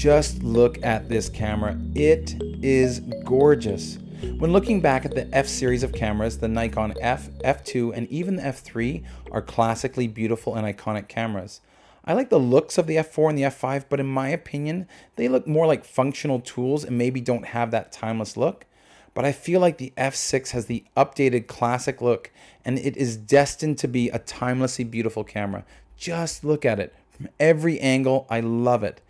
Just look at this camera. It is gorgeous. When looking back at the F series of cameras, the Nikon F, F2, and even the F3 are classically beautiful and iconic cameras. I like the looks of the F4 and the F5, but in my opinion, they look more like functional tools and maybe don't have that timeless look. But I feel like the F6 has the updated classic look and it is destined to be a timelessly beautiful camera. Just look at it. From every angle, I love it.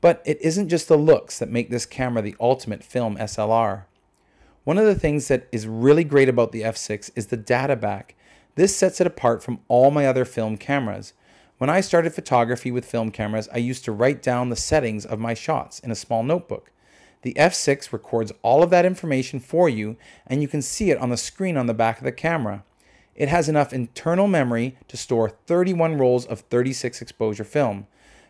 But it isn't just the looks that make this camera the ultimate film SLR. One of the things that is really great about the F6 is the data back. This sets it apart from all my other film cameras. When I started photography with film cameras, I used to write down the settings of my shots in a small notebook. The F6 records all of that information for you and you can see it on the screen on the back of the camera. It has enough internal memory to store 31 rolls of 36 exposure film.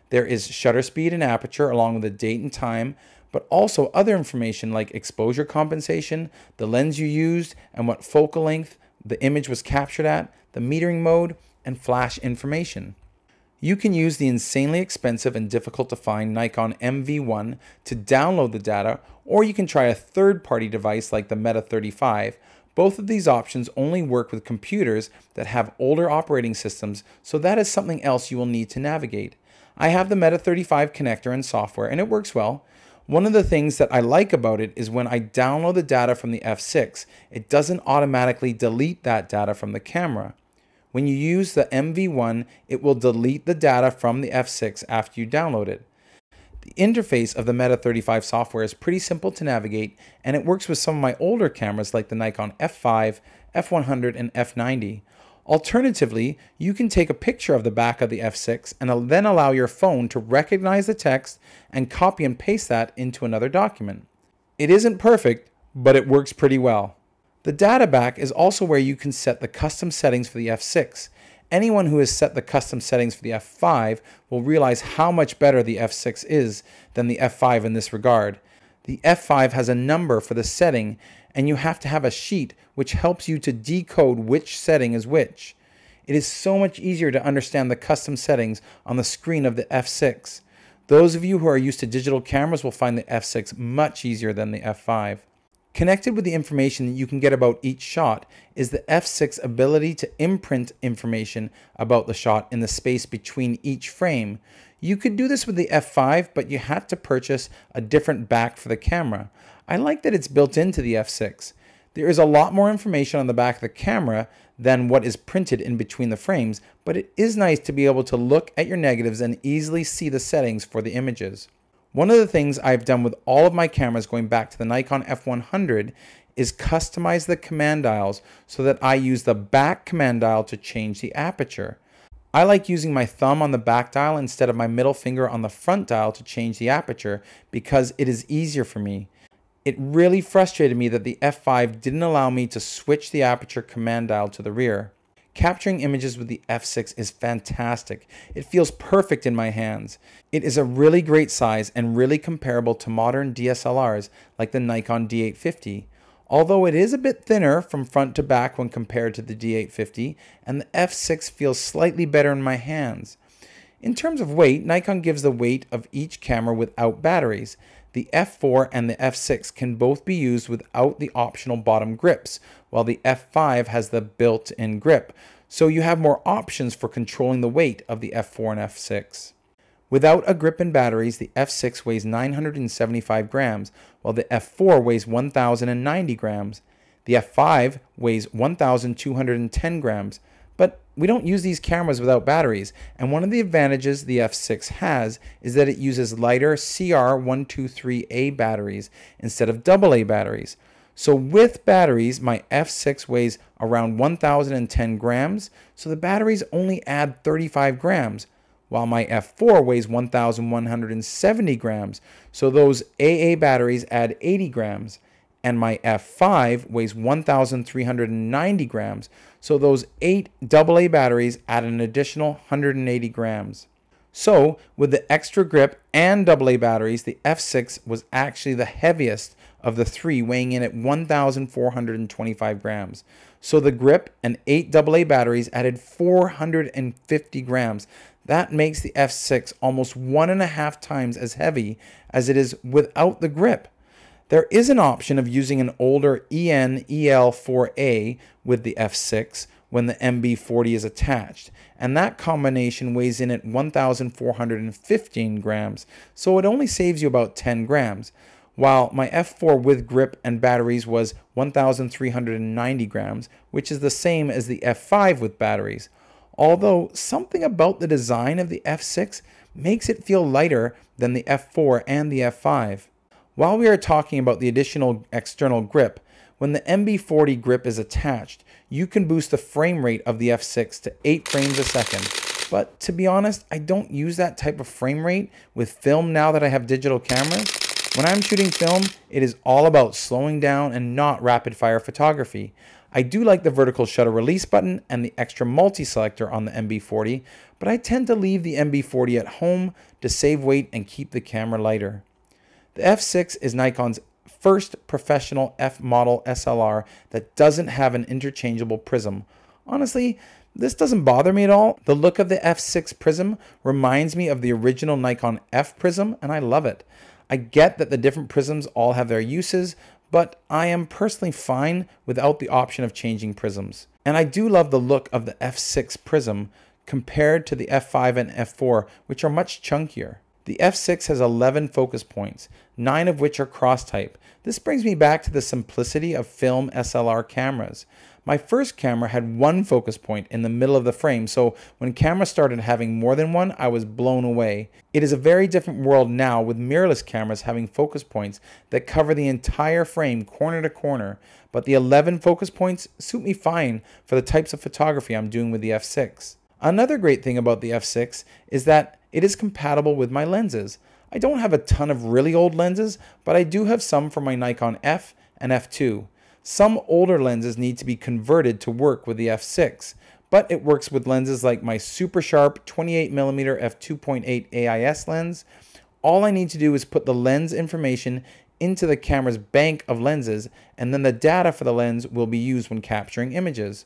There is shutter speed and aperture along with the date and time, but also other information like exposure compensation, the lens you used, and what focal length the image was captured at, the metering mode, and flash information. You can use the insanely expensive and difficult to find Nikon MV1 to download the data, or you can try a third party device like the Meta 35. Both of these options only work with computers that have older operating systems, so that is something else you will need to navigate. I have the Meta 35 connector and software, and it works well. One of the things that I like about it is when I download the data from the F6, it doesn't automatically delete that data from the camera. When you use the MV1, it will delete the data from the F6 after you download it. The interface of the Meta 35 software is pretty simple to navigate and it works with some of my older cameras like the Nikon F5, F100, and F90. Alternatively, you can take a picture of the back of the F6 and then allow your phone to recognize the text and copy and paste that into another document. It isn't perfect, but it works pretty well. The data back is also where you can set the custom settings for the F6. Anyone who has set the custom settings for the F5 will realize how much better the F6 is than the F5 in this regard. The F5 has a number for the setting and you have to have a sheet which helps you to decode which setting is which. It is so much easier to understand the custom settings on the screen of the F6. Those of you who are used to digital cameras will find the F6 much easier than the F5. Connected with the information that you can get about each shot is the F6 ability to imprint information about the shot in the space between each frame. You could do this with the F5, but you had to purchase a different back for the camera. I like that it's built into the F6. There is a lot more information on the back of the camera than what is printed in between the frames, but it is nice to be able to look at your negatives and easily see the settings for the images. One of the things I've done with all of my cameras going back to the Nikon F100 is customize the command dials so that I use the back command dial to change the aperture. I like using my thumb on the back dial instead of my middle finger on the front dial to change the aperture because it is easier for me. It really frustrated me that the f5 didn't allow me to switch the aperture command dial to the rear. Capturing images with the f6 is fantastic. It feels perfect in my hands. It is a really great size and really comparable to modern DSLRs like the Nikon D850. Although it is a bit thinner from front to back when compared to the D850, and the f6 feels slightly better in my hands. In terms of weight, Nikon gives the weight of each camera without batteries. The F4 and the F6 can both be used without the optional bottom grips, while the F5 has the built-in grip, so you have more options for controlling the weight of the F4 and F6. Without a grip and batteries, the F6 weighs 975 grams, while the F4 weighs 1,090 grams. The F5 weighs 1,210 grams, but we don't use these cameras without batteries, and one of the advantages the F6 has is that it uses lighter CR123A batteries instead of AA batteries. So with batteries, my F6 weighs around 1010 grams, so the batteries only add 35 grams, while my F4 weighs 1170 grams, so those AA batteries add 80 grams and my F5 weighs 1,390 grams, so those 8 AA batteries add an additional 180 grams. So, with the extra grip and AA batteries, the F6 was actually the heaviest of the three, weighing in at 1,425 grams. So the grip and 8 AA batteries added 450 grams. That makes the F6 almost one and a half times as heavy as it is without the grip. There is an option of using an older EN EL4A with the F6 when the MB40 is attached, and that combination weighs in at 1,415 grams, so it only saves you about 10 grams, while my F4 with grip and batteries was 1,390 grams, which is the same as the F5 with batteries. Although something about the design of the F6 makes it feel lighter than the F4 and the F5. While we are talking about the additional external grip, when the MB40 grip is attached, you can boost the frame rate of the F6 to 8 frames a second. But to be honest, I don't use that type of frame rate with film now that I have digital cameras. When I'm shooting film, it is all about slowing down and not rapid fire photography. I do like the vertical shutter release button and the extra multi-selector on the MB40, but I tend to leave the MB40 at home to save weight and keep the camera lighter. The F6 is Nikon's first professional F model SLR that doesn't have an interchangeable prism. Honestly, this doesn't bother me at all. The look of the F6 prism reminds me of the original Nikon F prism, and I love it. I get that the different prisms all have their uses, but I am personally fine without the option of changing prisms. And I do love the look of the F6 prism compared to the F5 and F4, which are much chunkier. The F6 has 11 focus points, 9 of which are cross type. This brings me back to the simplicity of film SLR cameras. My first camera had one focus point in the middle of the frame, so when cameras started having more than one, I was blown away. It is a very different world now with mirrorless cameras having focus points that cover the entire frame corner to corner, but the 11 focus points suit me fine for the types of photography I'm doing with the F6. Another great thing about the F6 is that it is compatible with my lenses. I don't have a ton of really old lenses, but I do have some for my Nikon F and F2. Some older lenses need to be converted to work with the F6, but it works with lenses like my super sharp 28mm f2.8 AIS lens. All I need to do is put the lens information into the camera's bank of lenses, and then the data for the lens will be used when capturing images.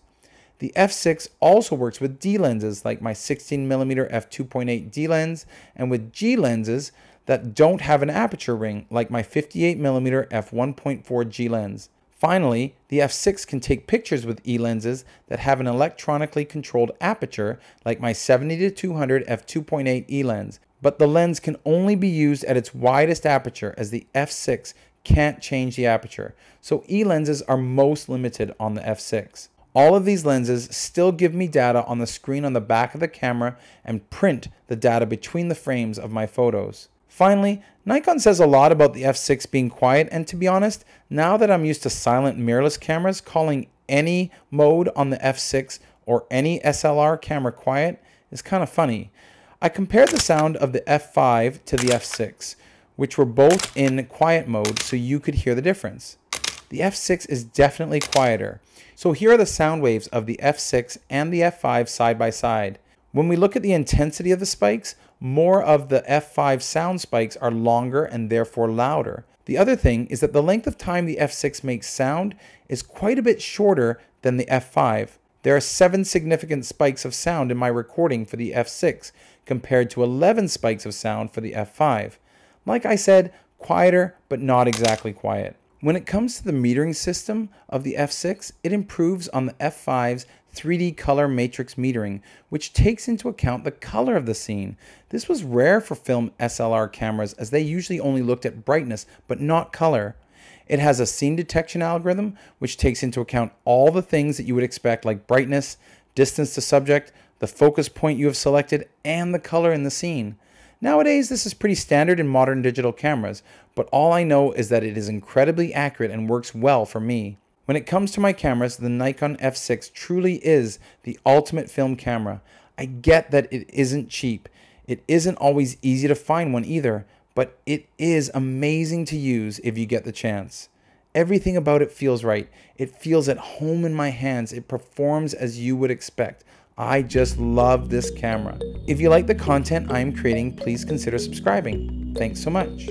The f6 also works with D lenses like my 16mm f2.8 D lens and with G lenses that don't have an aperture ring like my 58mm f1.4 G lens. Finally, the f6 can take pictures with E lenses that have an electronically controlled aperture like my 70-200 f2.8 E lens, but the lens can only be used at its widest aperture as the f6 can't change the aperture, so E lenses are most limited on the f6. All of these lenses still give me data on the screen on the back of the camera and print the data between the frames of my photos. Finally, Nikon says a lot about the f6 being quiet and to be honest, now that I'm used to silent mirrorless cameras, calling any mode on the f6 or any SLR camera quiet is kind of funny. I compared the sound of the f5 to the f6, which were both in quiet mode so you could hear the difference. The f6 is definitely quieter. So here are the sound waves of the F6 and the F5 side by side. When we look at the intensity of the spikes, more of the F5 sound spikes are longer and therefore louder. The other thing is that the length of time the F6 makes sound is quite a bit shorter than the F5. There are 7 significant spikes of sound in my recording for the F6 compared to 11 spikes of sound for the F5. Like I said, quieter but not exactly quiet. When it comes to the metering system of the F6, it improves on the F5's 3D color matrix metering, which takes into account the color of the scene. This was rare for film SLR cameras as they usually only looked at brightness but not color. It has a scene detection algorithm which takes into account all the things that you would expect like brightness, distance to subject, the focus point you have selected, and the color in the scene. Nowadays, this is pretty standard in modern digital cameras, but all I know is that it is incredibly accurate and works well for me. When it comes to my cameras, the Nikon F6 truly is the ultimate film camera. I get that it isn't cheap. It isn't always easy to find one either, but it is amazing to use if you get the chance. Everything about it feels right. It feels at home in my hands. It performs as you would expect. I just love this camera. If you like the content I am creating, please consider subscribing. Thanks so much.